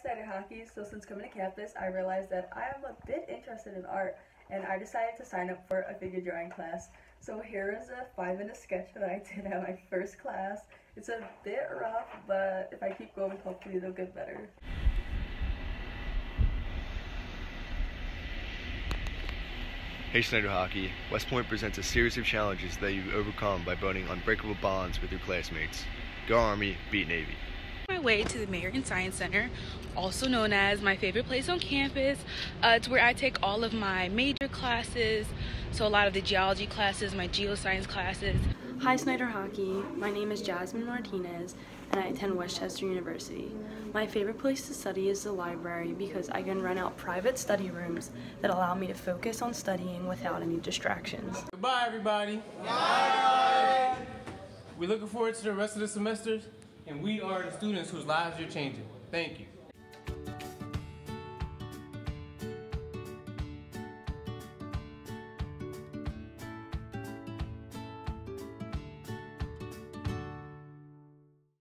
Snider Hockey, so since coming to campus, I realized that I am a bit interested in art, and I decided to sign up for a figure drawing class. So here is a five-minute sketch that I did at my first class. It's a bit rough, but if I keep going, hopefully it'll get better. Hey Snider Hockey, West Point presents a series of challenges that you've overcome by building unbreakable bonds with your classmates. Go Army, beat Navy. My way to the Marion Science Center, also known as my favorite place on campus. Uh, it's where I take all of my major classes, so a lot of the geology classes, my geoscience classes. Hi Snider Hockey, my name is Jasmine Martinez and I attend West Chester University. My favorite place to study is the library because I can rent out private study rooms that allow me to focus on studying without any distractions. Goodbye everybody. Bye. We're looking forward to the rest of the semesters and we are the students whose lives you're changing. Thank you.